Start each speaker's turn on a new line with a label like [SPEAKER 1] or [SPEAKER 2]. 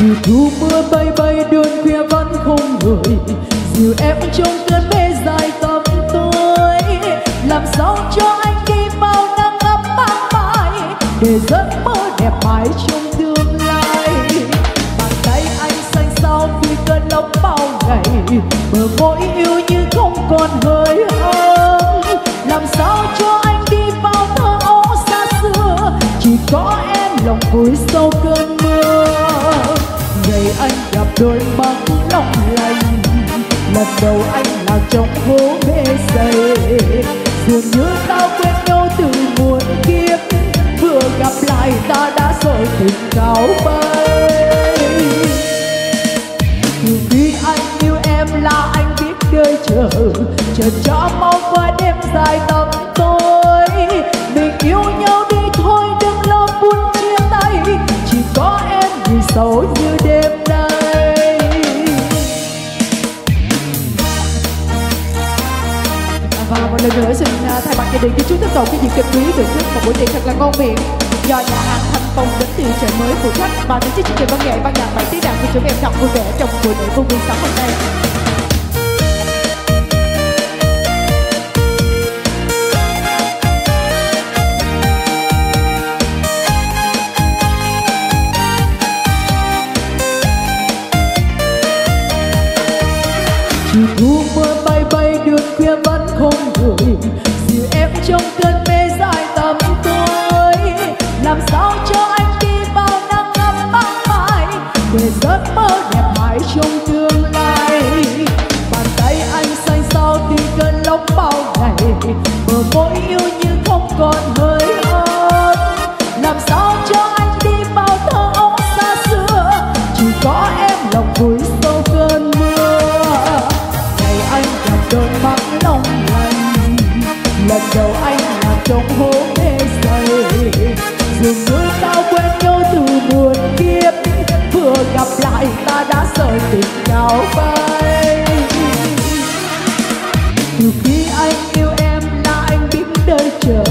[SPEAKER 1] chiều thu mưa bay bay, đường khuya vẫn không người dìu em trong cơn mê dài tầm tối làm sao cho anh đi bao nắng ấm ban mãi để giấc mơ đẹp mãi trong tương lai. Bàn tay anh xanh sao vì cơn lốc bao ngày, bờ môi yêu như không còn hơi ấm làm sao cho anh đi bao thơ ấu xa xưa, chỉ có em lòng vui anh gặp đôi mắt long lanh. Lần đầu anh lạc trong hố mê say dường như ta quen nhau từ muôn kiếp. Vừa gặp lại ta đã rời tình cao bay từ khi anh yêu em là anh biết đợi chờ. Chờ cho mong qua đêm dài tầm tối. Mình yêu nhau đi thôi đừng lo buồn chia tay. Chỉ có em vì xấu như và một lần nữa xin à, thay mặt gia đình kính chúc tất cả cái dịp kịch quý được chúc một buổi tiệc thật là ngon miệng. Do nhà hàng thành Phong đến từ trời mới phụ trách, và tổ chức chương trình văn nghệ ban nhạc bảy tiếng đàn của chúng em trọng vui vẻ trong buổi lễ vui sáng hôm nay. Chiều thu không gửi dìu em trong cơn mê dài tầm tối làm sao cho anh đi vào nắng ấm mãi mãi. Để giấc mơ đẹp mãi trong tương lai. Bàn tay anh xanh sao tìm cơn lốc bao ngày. Bờ môi yêu lạc mê say dường như ta quen nhau từ muôn kiếp vừa gặp lại ta đã rời tình cao bay từ khi anh yêu em là anh biết đợi chờ